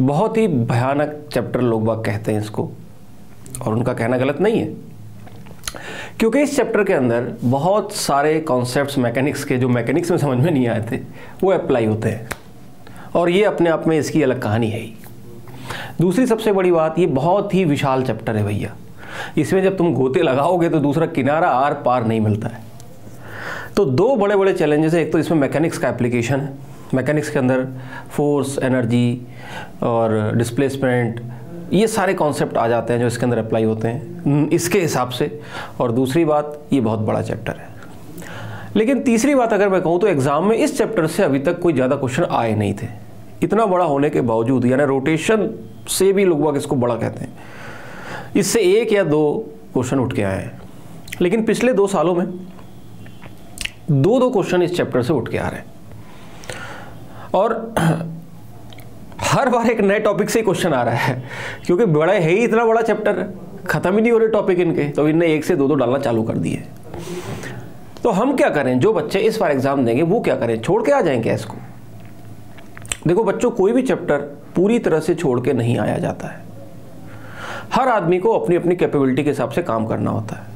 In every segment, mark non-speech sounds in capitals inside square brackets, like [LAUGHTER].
बहुत ही भयानक चैप्टर लोग बाग कहते हैं इसको। और उनका कहना गलत नहीं है। क्योंकि इस चैप्टर के अंदर बहुत सारे कॉन्सेप्ट्स मैकेनिक्स के जो मैकेनिक्स में समझ में नहीं आए थे, वो अप्लाई होते हैं। और ये अपने आप में इसकी अलग कहानी है दूसरी सबसे बड़ी बात, ये बहुत ही विशाल चैप्टर है भैया। इसमें जब तुम गोते लगाओगे तो दूसरा किनारा आर पार नहीं मिलता है। तो दो बड़े बड़े चैलेंजेस हैं। एक तो इसमें मैकेनिक्स का एप्लीकेशन है। मैकेनिक्स के अंदर फोर्स, एनर्जी और डिस्प्लेसमेंट, ये सारे कॉन्सेप्ट आ जाते हैं जो इसके अंदर अप्लाई होते हैं इसके हिसाब से। और दूसरी बात, ये बहुत बड़ा चैप्टर है। लेकिन तीसरी बात अगर मैं कहूँ तो एग्ज़ाम में इस चैप्टर से अभी तक कोई ज़्यादा क्वेश्चन आए नहीं थे। इतना बड़ा होने के बावजूद, यानी रोटेशन से भी लोग इसको बड़ा कहते हैं। इससे एक या दो क्वेश्चन उठ के आए हैं। लेकिन पिछले दो सालों में दो दो क्वेश्चन इस चैप्टर से उठ के आ रहे हैं। और हर बार एक नए टॉपिक से क्वेश्चन आ रहा है, क्योंकि बड़ा है ही इतना बड़ा चैप्टर खत्म ही नहीं हो रहे टॉपिक इनके तो इनने एक से दो दो डालना चालू कर दिए। तो हम क्या करें? जो बच्चे इस बार एग्ज़ाम देंगे, वो क्या करें? छोड़ के आ जाएँगे इसको? देखो बच्चों, कोई भी चैप्टर पूरी तरह से छोड़ के नहीं आया जाता है। हर आदमी को अपनी अपनी कैपेबिलिटी के हिसाब से काम करना होता है।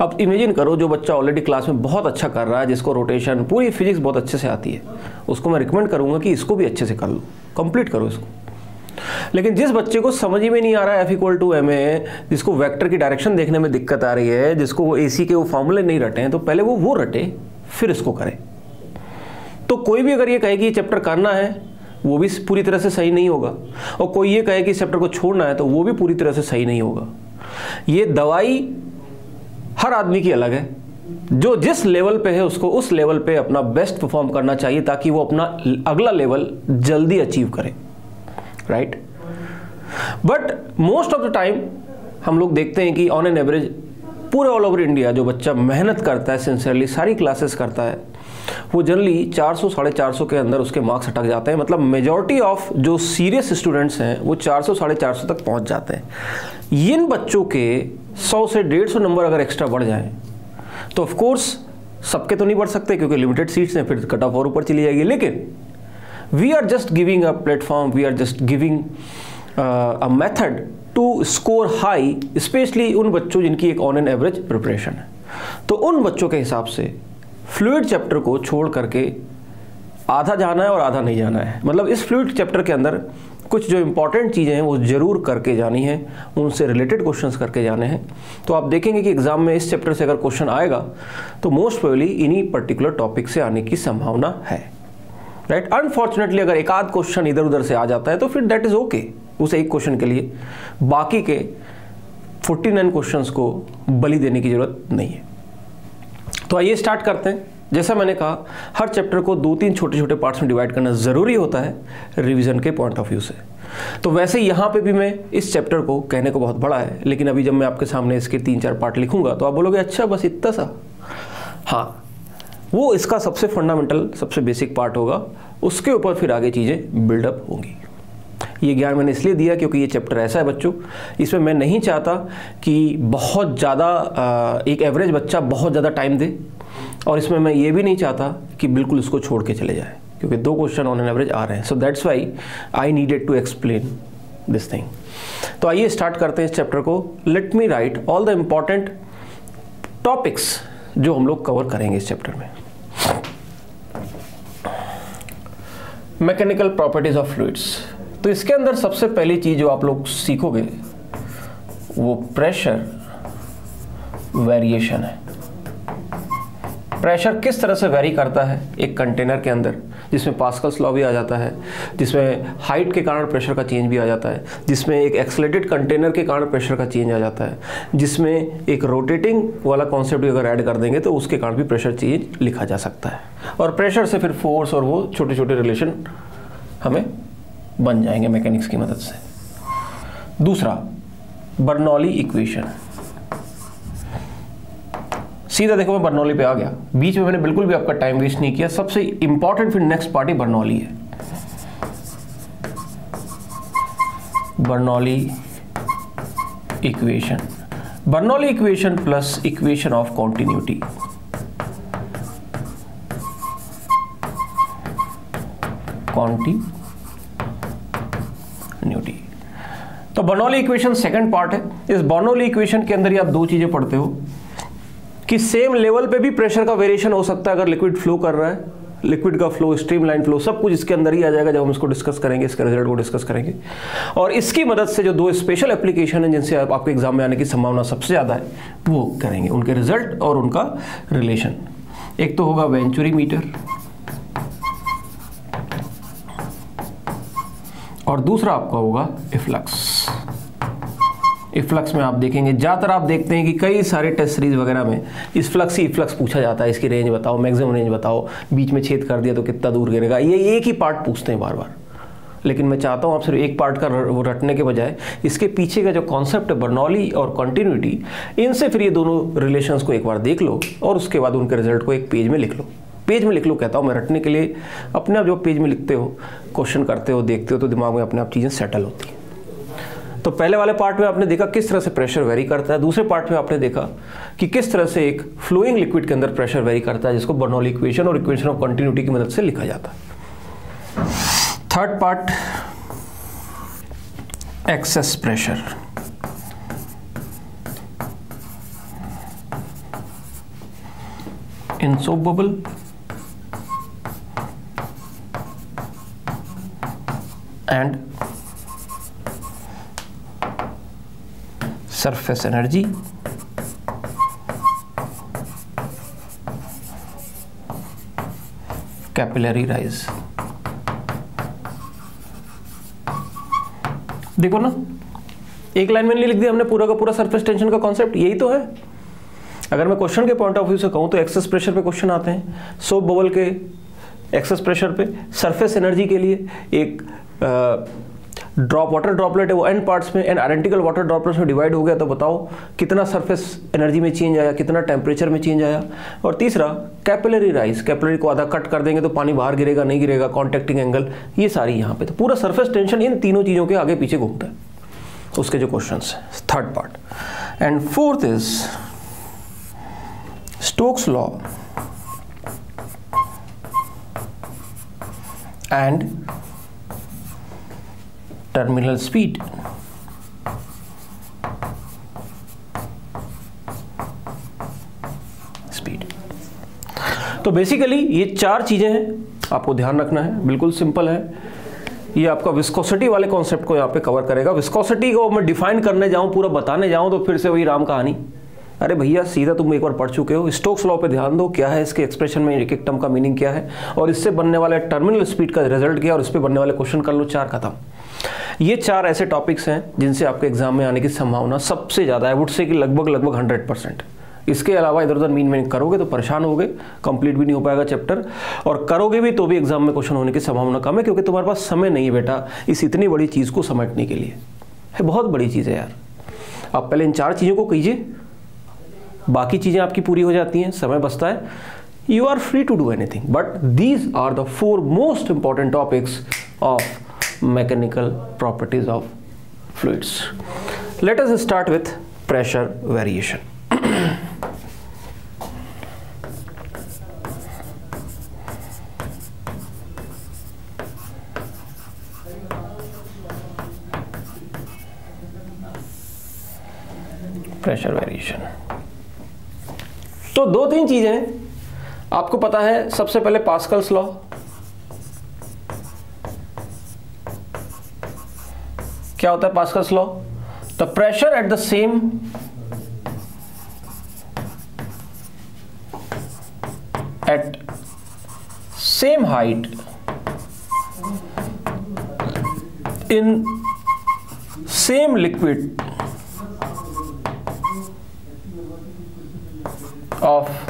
अब इमेजिन करो जो बच्चा ऑलरेडी क्लास में बहुत अच्छा कर रहा है, जिसको रोटेशन पूरी फिजिक्स बहुत अच्छे से आती है, उसको मैं रिकमेंड करूँगा कि इसको भी अच्छे से कर लो कंप्लीट करो इसको। लेकिन जिस बच्चे को समझ ही में नहीं आ रहा है F equal to M A जिसको वेक्टर की डायरेक्शन देखने में दिक्कत आ रही है, जिसको वो AC के वो फॉर्मूले नहीं रटे हैं तो पहले वो वो रटे, फिर इसको करे। तो कोई भी अगर ये कहे कि ये चैप्टर करना है, वो भी पूरी तरह से सही नहीं होगा। और कोई ये कहे कि इस चैप्टर को छोड़ना है तो वो भी पूरी तरह से सही नहीं होगा। ये दवाई हर आदमी की अलग है। जो जिस लेवल पे है, उसको उस लेवल पे अपना बेस्ट परफॉर्म करना चाहिए, ताकि वो अपना अगला लेवल जल्दी अचीव करे। Right but most of the time हम लोग देखते हैं कि ऑन एन एवरेज पूरे ऑल ओवर इंडिया जो बच्चा मेहनत करता है सिंसियरली सारी क्लासेस करता है, वो जनरली 400 साढ़े चार के अंदर उसके मार्क्स अटक जाते हैं। मतलब मेजॉरिटी ऑफ़ जो सीरियस स्टूडेंट्स हैं, वो 400 साढ़े चार तक पहुँच जाते हैं। इन बच्चों के 100 से डेढ़ सौ नंबर अगर एक्स्ट्रा बढ़ जाएँ तो ऑफकोर्स सबके तो नहीं बढ़ सकते, क्योंकि लिमिटेड सीट्स हैं, फिर कट ऑफ़ और ऊपर चली जाएगी। लेकिन we are just giving a platform we are just giving a method to score high specially उन बच्चों जिनकी एक ऑन एन एवरेज प्रिपरेशन है। तो उन बच्चों के हिसाब से फ्लूड चैप्टर को छोड़ करके आधा जाना है और आधा नहीं जाना है। मतलब इस फ्लूड चैप्टर के अंदर कुछ जो इंपॉर्टेंट चीज़ें हैं वो ज़रूर करके जानी है, उनसे रिलेटेड क्वेश्चंस करके जाने हैं। तो आप देखेंगे कि एग्ज़ाम में इस चैप्टर से अगर क्वेश्चन आएगा तो मोस्ट प्रोबली इन्हीं पर्टिकुलर टॉपिक से आने की संभावना है। राइट अनफॉर्चुनेटली अगर एक आध क्वेश्चन इधर उधर से आ जाता है तो फिर दैट इज़ ओके उस एक क्वेश्चन के लिए। बाकी के 49 क्वेश्चंस को बलि देने की ज़रूरत नहीं है। तो आइए स्टार्ट करते हैं। जैसा मैंने कहा, हर चैप्टर को दो तीन छोटे छोटे पार्ट्स में डिवाइड करना ज़रूरी होता है रिवीजन के पॉइंट ऑफ़ व्यू से। तो वैसे यहाँ पे भी मैं इस चैप्टर को कहने को बहुत बड़ा है, लेकिन अभी जब मैं आपके सामने इसके तीन चार पार्ट लिखूँगा तो आप बोलोगे अच्छा बस इतना सा? हाँ वो इसका सबसे फंडामेंटल सबसे बेसिक पार्ट होगा, उसके ऊपर फिर आगे चीज़ें बिल्डअप होंगी। ये ज्ञान मैंने इसलिए दिया क्योंकि ये चैप्टर ऐसा है बच्चों, इसमें मैं नहीं चाहता कि बहुत ज़्यादा एक एवरेज बच्चा बहुत ज़्यादा टाइम दे। और इसमें मैं ये भी नहीं चाहता कि बिल्कुल इसको छोड़ के चले जाए, क्योंकि दो क्वेश्चन ऑन एन एवरेज आ रहे हैं। So that's why I needed to explain this thing तो आइए स्टार्ट करते हैं इस चैप्टर को। Let me write all the important topics जो हम लोग कवर करेंगे इस चैप्टर में। मैकेनिकल प्रॉपर्टीज़ ऑफ़ फ्लूइड्स तो इसके अंदर सबसे पहली चीज़ जो आप लोग सीखोगे, वो प्रेशर वेरिएशन है। प्रेशर किस तरह से वेरी करता है? एक कंटेनर के अंदर, जिसमें पास्कल्स लॉ भी आ जाता है, जिसमें हाइट के कारण प्रेशर का चेंज भी आ जाता है, जिसमें एक एक्सलेटेड कंटेनर के कारण प्रेशर का चेंज आ जाता है, जिसमें एक रोटेटिंग वाला कॉन्सेप्ट भी अगर ऐड कर देंगे तो उसके कारण भी प्रेशर चेंज लिखा जा सकता है। और प्रेशर से फिर फोर्स और वो छोटे छोटे रिलेशन हमें बन जाएँगे मैकेनिक्स की मदद से। दूसरा बर्नौली इक्वेशन सीधा देखो मैं बर्नौली पे आ गया। बीच में मैंने बिल्कुल भी आपका टाइम वेस्ट नहीं किया। सबसे इंपॉर्टेंट फिर नेक्स्ट पार्टी बर्नौली है। Bernoulli equation Bernoulli equation plus equation of continuity continuity तो बर्नौली इक्वेशन सेकंड पार्ट है। इस बर्नौली इक्वेशन के अंदर ही आप दो चीज़ें पढ़ते हो। कि सेम लेवल पे भी प्रेशर का वेरिएशन हो सकता है अगर लिक्विड फ्लो कर रहा है। लिक्विड का फ्लो स्ट्रीम लाइन फ्लो सब कुछ इसके अंदर ही आ जाएगा जब हम इसको डिस्कस करेंगे इसके रिज़ल्ट को डिस्कस करेंगे। और इसकी मदद से जो दो स्पेशल एप्लीकेशन है जिनसे आप, आपके एग्ज़ाम में आने की संभावना सबसे ज़्यादा है वो करेंगे उनके रिज़ल्ट और उनका रिलेशन एक तो होगा वेंचुरी मीटर और दूसरा आपका होगा इफ्लक्स इफ्लक्स में आप देखेंगे। ज़्यादातर आप देखते हैं कि कई सारे टेस्ट सीरीज़ वगैरह में इस फ्लक्स ही इफ्लक्स पूछा जाता है, इसकी रेंज बताओ मैक्सिमम रेंज बताओ, बीच में छेद कर दिया तो कितना दूर गिरेगा। ये एक ही पार्ट पूछते हैं बार बार लेकिन मैं चाहता हूँ आप सिर्फ़ एक पार्ट का वो रटने के बजाय इसके पीछे का जो कॉन्सेप्ट है बर्नौली और कंटिन्यूटी इनसे फिर ये दोनों रिलेशंस को एक बार देख लो और उसके बाद उनके रिज़ल्ट को एक पेज में लिख लो। पेज में लिख लो, कहता हूँ मैं, रटने के लिए अपने आप जो पेज में लिखते हो क्वेश्चन करते हो, देखते हो तो दिमाग में अपने आप चीज़ें सेटल होती हैं। तो पहले वाले पार्ट में आपने देखा किस तरह से प्रेशर वेरी करता है, दूसरे पार्ट में आपने देखा कि किस तरह से एक फ्लोइंग लिक्विड के अंदर प्रेशर वेरी करता है, जिसको बर्नौली इक्वेशन और इक्वेशन ऑफ़ कंटिन्यूटी की मदद से लिखा जाता है। Third part excess pressure bubble and surface energy. Capillary rise देखो ना, एक लाइन में नहीं लिख दिया, हमने पूरा का पूरा सरफेस टेंशन का कॉन्सेप्ट यही तो है। अगर मैं क्वेश्चन के पॉइंट ऑफ़ व्यू से कहूँ तो एक्सेस प्रेशर पे क्वेश्चन आते हैं। सोप बबल के एक्सेस प्रेशर पे सरफेस एनर्जी के लिए एक ड्रॉप वाटर ड्रॉपलेट है, वो एंड पार्ट्स में एंड आइडेंटिकल वाटर ड्रॉपलेट्स में डिवाइड हो गया तो बताओ कितना सरफेस एनर्जी में चेंज आया, कितना टेम्परेचर में चेंज आया। और तीसरा कैपिलरी राइज कैपिलरी को आधा कट कर देंगे तो पानी बाहर गिरेगा, नहीं गिरेगा कॉन्टेक्टिंग एंगल ये सारी यहाँ पे तो पूरा सरफेस टेंशन इन तीनों चीज़ों के आगे पीछे घूमता है। उसके जो क्वेश्चन है third part and fourth is Stokes law and terminal speed. Speed तो बेसिकली ये चार चीज़ें हैं, आपको ध्यान रखना है, बिल्कुल सिंपल है। ये आपका विस्कोसिटी वाले कॉन्सेप्ट को यहाँ पे कवर करेगा। विस्कोसिटी को मैं डिफाइन करने जाऊँ, पूरा बताने जाऊँ तो फिर से वही राम कहानी। अरे भैया, सीधा तुम एक बार पढ़ चुके हो। स्टोक्स लॉ पे ध्यान दो, क्या है इसके एक्सप्रेशन में एक एक टर्म का मीनिंग क्या है। और इससे बनने वाले टर्मिनल स्पीड का रिज़ल्ट क्या और इस पर बनने वाले क्वेश्चन कर लो, चार खत्म। ये चार ऐसे टॉपिक्स हैं जिनसे आपके एग्ज़ाम में आने की संभावना सबसे ज़्यादा है वुड से कि लगभग लगभग हंड्रेड परसेंट इसके अलावा इधर उधर मीन मीन करोगे तो परेशान होगे कंप्लीट भी नहीं हो पाएगा चैप्टर और करोगे भी तो भी एग्ज़ाम में क्वेश्चन होने की संभावना कम है, क्योंकि तुम्हारे पास समय नहीं है बेटा इस इतनी बड़ी चीज़ को समझने के लिए। है, बहुत बड़ी चीज़ है यार। आप पहले इन चार चीज़ों को कीजिए। बाकी चीज़ें आपकी पूरी हो जाती हैं, समय बचता है। You are free to do anything but these are the four most important topics of mechanical properties of fluids. Let us start with pressure variation. Pressure variation तो दो तीन चीज़ें आपको पता है सबसे पहले पास्कल्स लॉ क्या होता है Pascal's law the pressure at the same at same height in same liquid of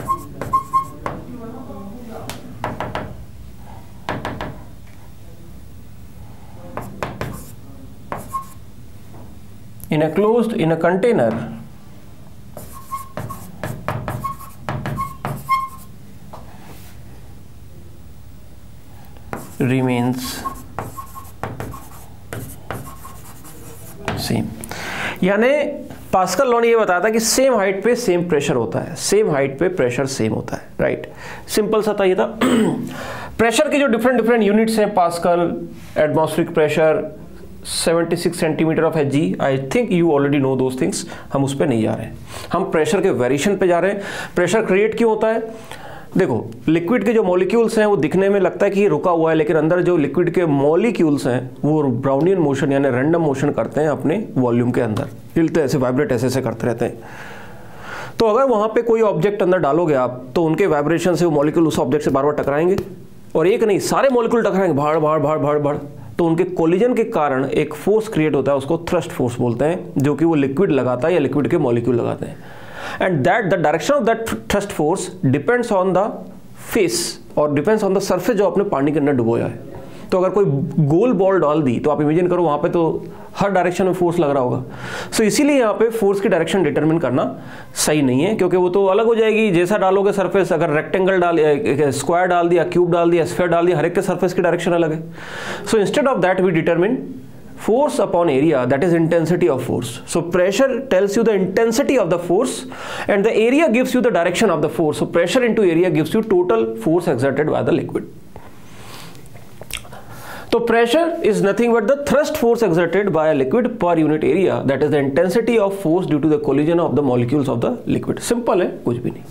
in a closed, in a container. Remains same यानी पास्कल लॉ ने ये बताया था कि सेम हाइट पे सेम प्रेशर होता है। सेम हाइट पे प्रेशर सेम होता है राइट सिंपल सा था ये था। [CLEARS THROAT] प्रेशर के जो डिफरेंट डिफरेंट यूनिट्स हैं Pascal atmospheric pressure 76 centimetre of H G I think you already know those things हम उस पर नहीं जा रहे हैं। हम प्रेशर के वेरिएशन पे जा रहे हैं। प्रेशर क्रिएट क्यों होता है? देखो लिक्विड के जो मॉलिक्यूल्स हैं, वो दिखने में लगता है कि ये रुका हुआ है, लेकिन अंदर जो लिक्विड के मॉलिक्यूल्स हैं, वो ब्राउनियन मोशन यानी रैंडम मोशन करते हैं अपने वॉल्यूम के अंदर। हिलते ऐसे वाइब्रेट ऐसे ऐसे करते रहते हैं। तो अगर वहाँ पे कोई ऑब्जेक्ट अंदर डालोगे आप तो उनके वाइब्रेशन से वो मॉलिक्यूल उस ऑब्जेक्ट से बार बार टकराएँगे। और एक नहीं, सारे मॉलिक्यूल टकराएँगे। भाड़ भाड़ भाड़ भाड़ भाड़। तो उनके कोलिजन के कारण एक फोर्स क्रिएट होता है, उसको थ्रस्ट फोर्स बोलते हैं, जो कि वो लिक्विड लगाता है या लिक्विड के मॉलिक्यूल लगाते हैं। And that the direction of that thrust force depends on the face और डिपेंड्स ऑन द सर्फेस जो आपने पानी के अंदर डुबोया है। तो अगर कोई गोल बॉल डाल दी तो आप इमेजिन करो वहाँ पे तो हर डायरेक्शन में फोर्स लग रहा होगा। सो इसीलिए यहाँ पे फोर्स की डायरेक्शन डिटरमिन करना सही नहीं है, क्योंकि वो तो अलग हो जाएगी। जैसा डालोगे सर्फेस अगर रेक्टेंगल डाल स्क्वायर डाल दिया क्यूब डाल दिया स्क्वायर डाल दिया, हर एक के सर्फेस की डायरेक्शन अलग है। So instead of that we determine force upon area that is intensity of force so pressure tells you the intensity of the force and the area gives you the direction of the force so pressure into area gives you total force exerted by the liquid तो pressure is nothing but the thrust force exerted by liquid per unit area that is the intensity of force due to the collision of the molecules of the liquid simple है, कुछ भी नहीं।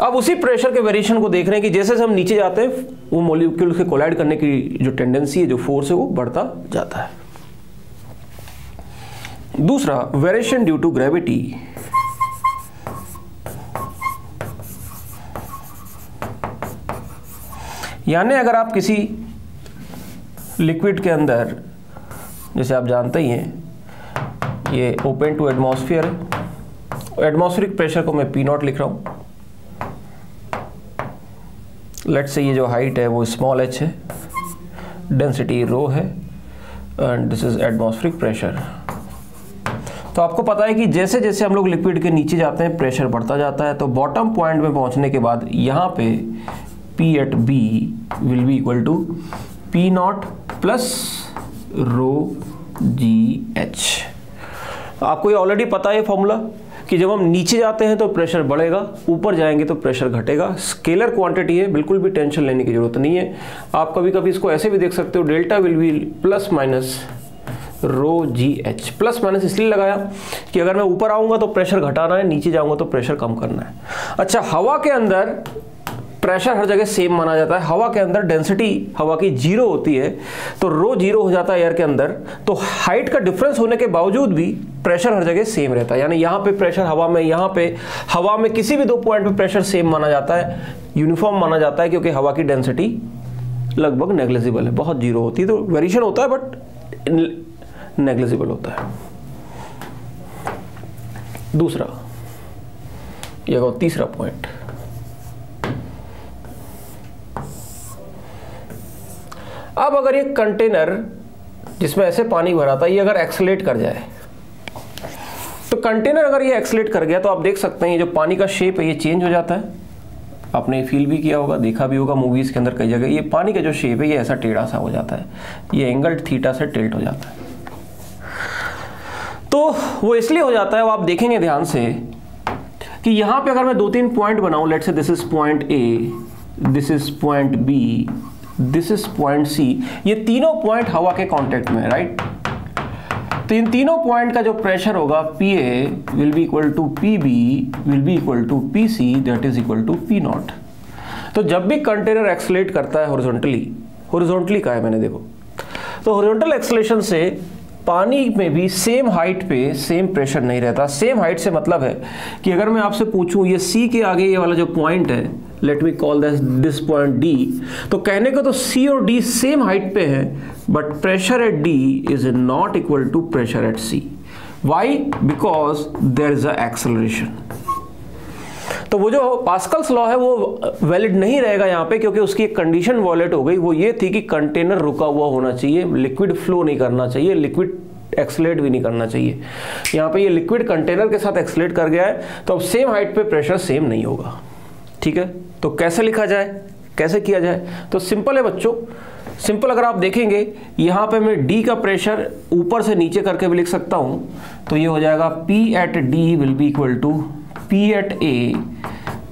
अब उसी pressure के variation को देख रहे हैं कि जैसे हम नीचे जाते हैं, वो मॉलिक्यूल के कोलाइड करने की जो टेंडेंसी है, जो फोर्स है, वो बढ़ता जाता है। दूसरा वेरिएशन ड्यू टू ग्रेविटी यानी अगर आप किसी लिक्विड के अंदर, जैसे आप जानते ही हैं, ये ओपन टू एटमॉस्फेयर है। एटमॉस्फेरिक प्रेशर को मैं पी नॉट लिख रहा हूँ। लेट से ये जो हाइट है, वो स्मॉल एच है। डेंसिटी रो है and this is atmospheric pressure तो आपको पता है कि जैसे जैसे हम लोग लिक्विड के नीचे जाते हैं प्रेशर बढ़ता जाता है। तो बॉटम पॉइंट में पहुँचने के बाद यहाँ पे P at B will be equal to P not plus rho G H आपको ये ऑलरेडी पता है फॉर्मूला कि जब हम नीचे जाते हैं तो प्रेशर बढ़ेगा, ऊपर जाएँगे तो प्रेशर घटेगा। स्केलर क्वांटिटी है, बिल्कुल भी टेंशन लेने की ज़रूरत नहीं है। आप कभी कभी इसको ऐसे भी देख सकते हो delta will be plus minus rho G H plus minus इसलिए लगाया कि अगर मैं ऊपर आऊँगा तो प्रेशर घटाना है, नीचे जाऊँगा तो प्रेशर कम करना है। अच्छा हवा के अंदर प्रेशर हर जगह सेम माना जाता है। हवा के अंदर डेंसिटी हवा की ज़ीरो होती है तो रो ज़ीरो हो जाता है एयर के अंदर तो हाइट का डिफरेंस होने के बावजूद भी प्रेशर हर जगह सेम रहता है। यानी यहाँ पे प्रेशर हवा में, यहाँ पे हवा में किसी भी दो पॉइंट पे प्रेशर सेम माना जाता है। यूनिफॉर्म माना जाता है क्योंकि हवा की डेंसिटी लगभग नेग्लिजिबल है। बहुत ज़ीरो होती है तो वेरिएशन होता है बट नेग्लिजिबल होता है। दूसरा, ये तीसरा पॉइंट अब अगर ये कंटेनर जिसमें ऐसे पानी भरा था, ये अगर एक्सलेट कर जाए तो कंटेनर अगर ये एक्सलेट कर गया तो आप देख सकते हैं ये जो पानी का शेप है, ये चेंज हो जाता है। आपने फील भी किया होगा, देखा भी होगा मूवीज़ के अंदर कई जगह, ये पानी का जो शेप है, ये ऐसा टेढ़ा सा हो जाता है। ये एंगल थीटा से टिल्ट हो जाता है। तो वो इसलिए हो जाता है, वो आप देखेंगे ध्यान से, कि यहाँ पे अगर मैं दो तीन पॉइंट बनाऊँ let say this is point A this is point B this is point C ये तीनों पॉइंट हवा के कॉन्टेक्ट में राइट तो इन तीनों पॉइंट का जो प्रेशर होगा P A will be equal to P B will be equal to P C that is equal to P naught तो जब भी कंटेनर एक्सलेट करता है हॉरिजॉन्टली हॉरिजॉन्टली का है मैंने, देखो। तो हॉरिजॉन्टल एक्सलेशन से पानी में भी सेम हाइट पे सेम प्रेशर नहीं रहता। सेम हाइट से मतलब है कि अगर मैं आपसे पूछूँ, ये सी के आगे ये वाला जो पॉइंट है let me call this this point D तो कहने का तो सी और डी सेम हाइट पे है but pressure at D is not equal to pressure at C why because there is a acceleration तो वो जो पास्कल्स लॉ है, वो वैलिड नहीं रहेगा यहाँ पे क्योंकि उसकी एक कंडीशन वॉलेट हो गई। वो ये थी कि कंटेनर रुका हुआ होना चाहिए लिक्विड फ्लो नहीं करना चाहिए लिक्विड एक्सलेट भी नहीं करना चाहिए। यहाँ पे ये लिक्विड कंटेनर के साथ एक्सलेट कर गया है तो अब सेम हाइट पे प्रेशर सेम नहीं होगा। ठीक है? तो कैसे लिखा जाए? कैसे किया जाए? तो सिंपल है बच्चों। सिंपल अगर आप देखेंगे, यहाँ पे मैं D का प्रेशर ऊपर से नीचे करके भी लिख सकता हूँ। तो ये हो जाएगा P at D will be equal to P at A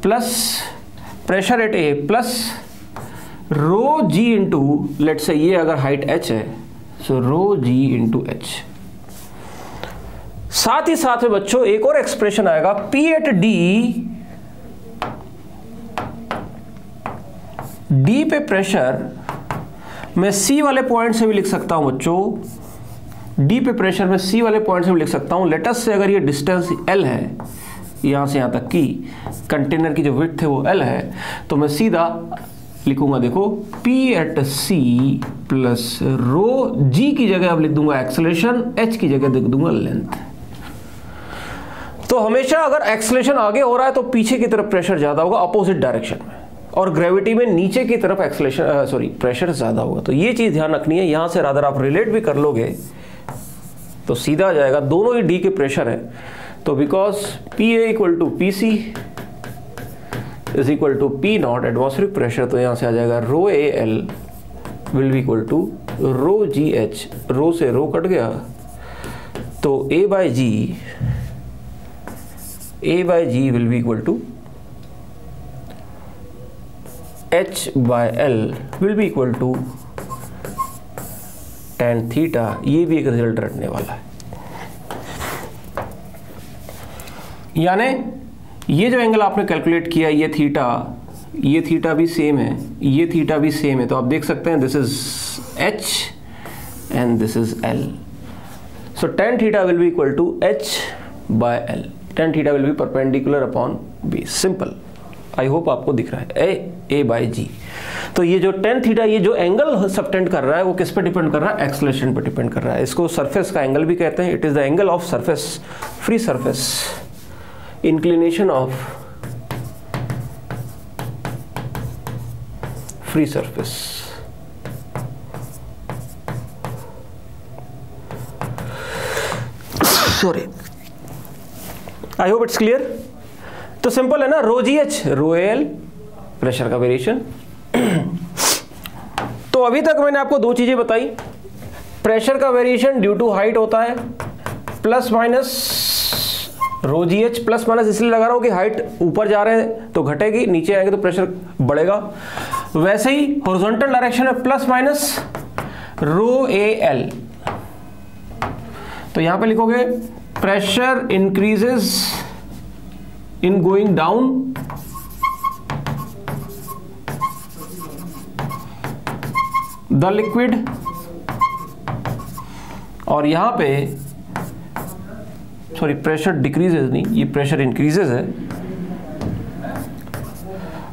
plus pressure at A plus rho G into let say ये अगर हाइट एच है सो रो जी इंटू एच साथ ही साथ में बच्चों, एक और एक्सप्रेशन आएगा पी एट डी डी पे प्रेशर मैं सी वाले पॉइंट से भी लिख सकता हूँ बच्चों। डी पे प्रेशर में सी वाले पॉइंट से भी लिख सकता हूँ। लेटस से अगर ये डिस्टेंस एल है यहाँ से यहाँ तक की कंटेनर की जो विथ है वो एल है तो मैं सीधा लिखूँगा, देखो, P at C plus rho G की जगह अब लिख दूँगा एक्सलेशन H की जगह लिख दूँगा लेंथ तो हमेशा अगर एक्सलेशन आगे हो रहा है तो पीछे की तरफ़ प्रेशर ज़्यादा होगा अपोजिट डायरेक्शन में. और ग्रेविटी में नीचे की तरफ़ एक्सलेशन सॉरी प्रेशर ज़्यादा होगा. तो ये चीज़ ध्यान रखनी है, यहाँ से अगर आप रिलेट भी कर लोगे तो सीधा जाएगा, दोनों ही डी के प्रेशर है. तो because P A equal to P C is equal to P naught atmospheric pressure तो यहाँ से आ जाएगा rho A L will be equal to rho G H rho से रो कट गया। तो A by G A by G will be equal to H by L will be equal to tan theta ये भी एक result रखने वाला है। यानी ये जो एंगल आपने कैलकुलेट किया, ये थीटा ये थीटा भी सेम है, ये थीटा भी सेम है। तो आप देख सकते हैं this is H and this is L so tan theta will be equal to H by L tan theta will be perpendicular upon B simple I hope आपको दिख रहा है। ए ए बाई जी तो ये जो टेन थीटा ये जो एंगल सबटेंड कर रहा है, वो किस पे डिपेंड कर रहा है? एक्सलेशन पे डिपेंड कर रहा है। इसको सरफेस का एंगल भी कहते हैं। It is the angle of surface free surface inclination of free surface sorry I hope it's clear तो सिंपल है ना rho G H rho pressure का वेरिएशन [CLEARS THROAT] तो अभी तक मैंने आपको दो चीज़ें बताई. प्रेशर का वेरिएशन ड्यू टू हाइट होता है plus minus rho G H plus minus इसलिए लगा रहा हूँ कि हाइट ऊपर जा रहे हैं तो घटेगी, नीचे आएँगे तो प्रेशर बढ़ेगा। वैसे ही हॉरिजॉन्टल डायरेक्शन में plus minus rho A L तो यहाँ पे लिखोगे pressure increases in going down the liquid और यहाँ पे सॉरी प्रेशर डिक्रीजेज नहीं, ये प्रेशर इंक्रीजेज है।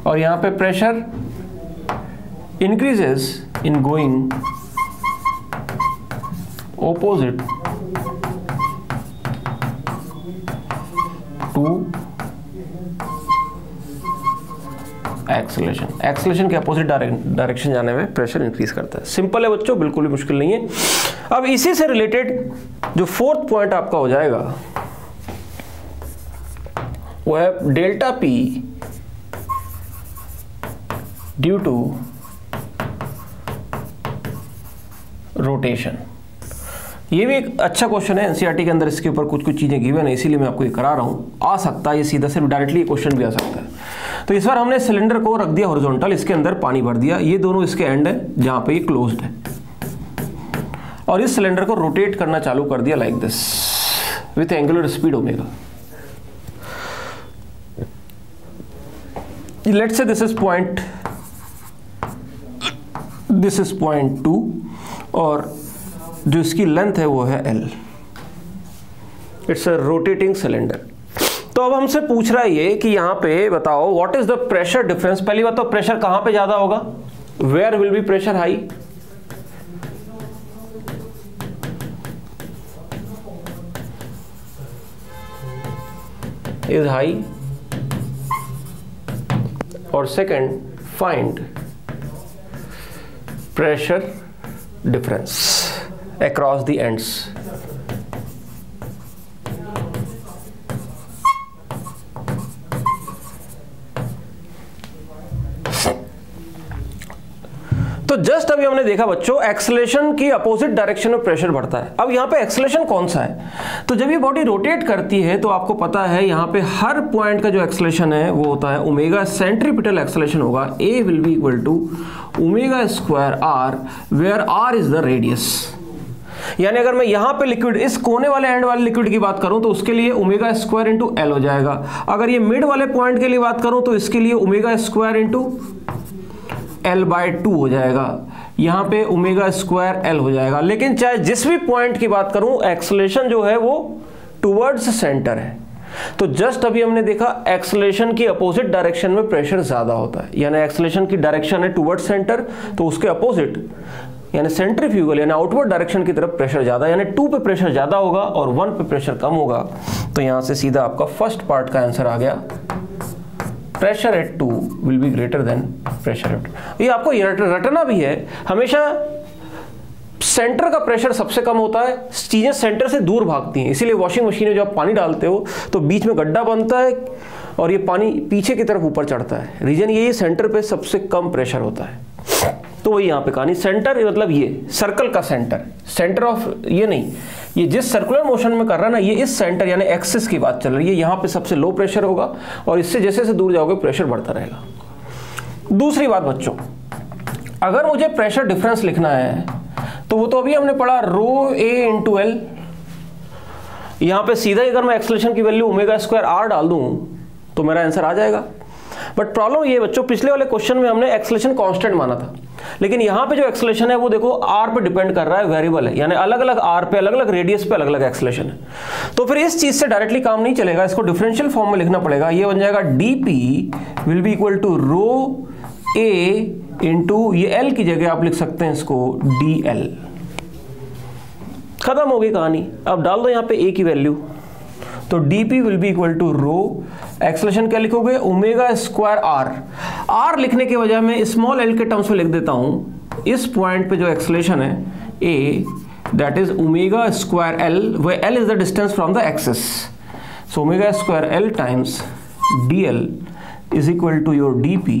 और यहाँ पे pressure increases in going opposite to acceleration acceleration के अपोजिट डायरेक्शन जाने में प्रेशर इंक्रीज करता है। सिंपल है बच्चों, बिल्कुल भी मुश्किल नहीं है। अब इसी से रिलेटेड जो फोर्थ पॉइंट आपका हो जाएगा वो है delta P due to rotation ये भी एक अच्छा क्वेश्चन है एनसीईआरटी के अंदर इसके ऊपर कुछ कुछ चीज़ें गिवन है, इसीलिए मैं आपको ये करा रहा हूँ। आ सकता है, ये सीधा सिर्फ़ डायरेक्टली क्वेश्चन भी आ सकता है। तो इस बार हमने सिलेंडर को रख दिया हॉरिजॉन्टल इसके अंदर पानी भर दिया। ये दोनों इसके एंड है, जहाँ पे ये क्लोज्ड है। और इस सिलेंडर को रोटेट करना चालू कर दिया like this with angular speed omega let's say this is point this is point two और जो इसकी लेंथ है वो है L it's a rotating cylinder तो अब हमसे पूछ रहा है ये कि यहाँ पे बताओ what is the pressure difference पहली बात तो प्रेशर कहाँ पे ज़्यादा होगा? Where will be pressure high is high or second find pressure difference across the ends. तो जस्ट अभी हमने देखा बच्चों एक्सलेशन की अपोजिट डायरेक्शन में प्रेशर बढ़ता है। अब यहाँ पे एक्सलेशन कौन सा है? तो जब ये बॉडी रोटेट करती है तो आपको पता है यहाँ पे हर पॉइंट का जो एक्सलेशन है, वो होता है ओमेगा सेंट्रीपिटल एक्सलेशन होगा। A will be equal to omega square R where R is the radius यानी अगर मैं यहाँ पे लिक्विड इस कोने वाले एंड वाले लिक्विड की बात करूँ तो उसके लिए ओमेगा स्क्वायर इंटू एल हो जाएगा। अगर ये मिड वाले पॉइंट के लिए बात करूँ तो इसके लिए omega square into L by two हो जाएगा। यहाँ पे ओमेगा स्क्वायर एल हो जाएगा। लेकिन चाहे जिस भी पॉइंट की बात करूँ एक्सलेशन जो है वो टूवर्ड्स सेंटर है। तो जस्ट अभी हमने देखा एक्सलेशन की अपोजिट डायरेक्शन में प्रेशर ज़्यादा होता है। यानी एक्सलेशन की डायरेक्शन है टूवर्ड सेंटर तो उसके अपोजिट यानी सेंट्रीफ्यूगल यानी आउटवर्ड डायरेक्शन की तरफ़ प्रेशर ज़्यादा यानी टू पे प्रेशर ज़्यादा होगा और वन पे प्रेशर कम होगा। तो यहाँ से सीधा आपका फ़र्स्ट पार्ट का आंसर आ गया। Pressure at two will be greater than pressure at ये आपको रटना भी है, हमेशा सेंटर का प्रेशर सबसे कम होता है, चीज़ें सेंटर से दूर भागती हैं, इसीलिए वॉशिंग मशीन में जब आप पानी डालते हो तो बीच में गड्ढा बनता है और ये पानी पीछे की तरफ़ ऊपर चढ़ता है। रीजन ये सेंटर पे सबसे कम प्रेशर होता है। तो वही यहाँ पे कहानी सेंटर मतलब ये सर्कल का सेंटर सेंटर ऑफ़ ये नहीं ये जिस सर्कुलर मोशन में कर रहा है ना, ये इस सेंटर यानी एक्सिस की बात चल रही है। यहाँ पे सबसे लो प्रेशर होगा और इससे जैसे जैसे दूर जाओगे प्रेशर बढ़ता रहेगा। दूसरी बात बच्चों, अगर मुझे प्रेशर डिफरेंस लिखना है तो वो तो अभी हमने पढ़ा रो ए इंटू एल यहाँ पे सीधा अगर मैं एक्सलेशन की वैल्यू ओमेगा स्क्वायर आर डाल दूँ तो मेरा आंसर आ जाएगा। बट प्रॉब्लम ये बच्चों, पिछले वाले क्वेश्चन में हमने एक्सलेशन कांस्टेंट माना था। लेकिन यहाँ पे जो एक्सलेशन है, वो देखो आर पे डिपेंड कर रहा है वेरिएबल है। यानी अलग अलग आर पे अलग अलग रेडियस पे अलग अलग एक्सलेशन है। तो फिर इस चीज़ से डायरेक्टली काम नहीं चलेगा। इसको डिफरेंशियल फॉर्म में लिखना पड़ेगा। ये बन जाएगा D P will be equal to rho A into ये एल की जगह आप लिख सकते हैं इसको डी एल खत्म हो गई कहानी। अब डाल दो यहाँ पे ए की वैल्यू तो P will be equal to rho acceleration क्या लिखोगे? ओमेगा स्क्वायर आर आर लिखने के वजह में स्मॉल एल के टर्म्स में लिख देता हूँ। इस पॉइंट पे जो एक्सलेशन है A that is omega square L where L is the distance from the axis so omega square L times D L is equal to your D P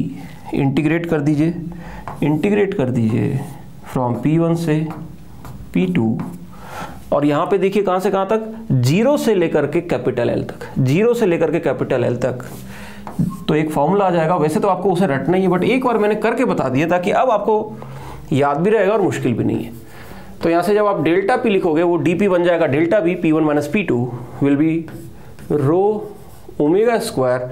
integrate कर दीजिए। इंटीग्रेट कर दीजिए from P1 से P2 और यहाँ पे देखिए कहाँ से कहाँ तक? ज़ीरो से लेकर के कैपिटल एल तक। ज़ीरो से लेकर के कैपिटल एल तक। तो एक फॉर्मूला आ जाएगा। वैसे तो आपको उसे रटना ही है बट एक बार मैंने करके बता दिया ताकि अब आपको याद भी रहेगा और मुश्किल भी नहीं है। तो यहाँ से जब आप डेल्टा पी लिखोगे, वो डी पी बन जाएगा। Delta B P one minus P two will be rho omega square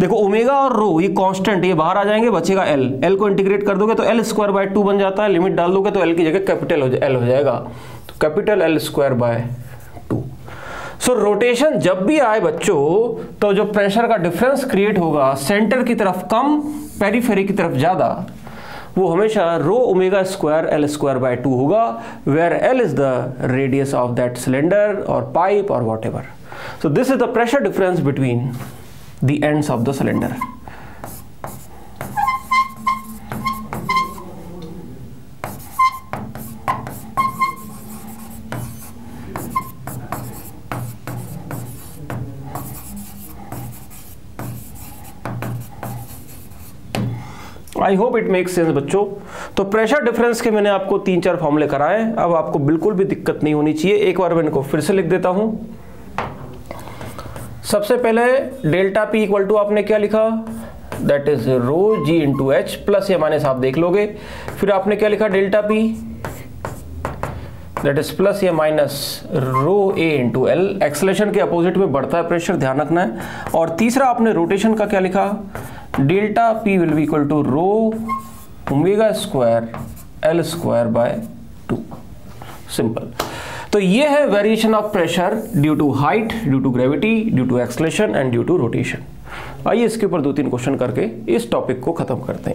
देखो ओमेगा और रो ये कांस्टेंट ये बाहर आ जाएँगे, बचेगा एल एल को इंटीग्रेट कर दोगे तो एल स्क्वायर बाय टू बन जाता है। लिमिट डाल दोगे तो एल की जगह कैपिटल एल हो जाएगा। Capital L square by two so rotation जब भी आए बच्चों तो जो प्रेशर का डिफरेंस क्रिएट होगा सेंटर की तरफ़ कम पेरीफेरी की तरफ़ ज़्यादा, वो हमेशा rho omega square L square by two होगा where L is the radius of that cylinder और पाइप और whatever So, this is the pressure difference between the ends of the cylinder. I hope it make sense बच्चों। तो pressure difference के मैंने आपको तीन चार फॉर्मूले कराए अब आपको बिल्कुल भी दिक्कत नहीं होनी चाहिए। एक बार मैं इनको फिर से लिख देता हूँ। सबसे पहले डेल्टा पी इक्वल टू आपने क्या लिखा? That is rho G into H plus या माइनस आप देख लोगे। फिर आपने क्या लिखा delta P that is plus या minus rho A into L acceleration के अपोजिट में बढ़ता है प्रेशर ध्यान रखना है। और तीसरा आपने रोटेशन का क्या लिखा? Delta P will be equal to rho omega square L square by two simple तो ये है variation of pressure due to height due to gravity due to acceleration and due to rotation आइए इसके ऊपर दो तीन क्वेश्चन करके इस टॉपिक को खत्म करते हैं।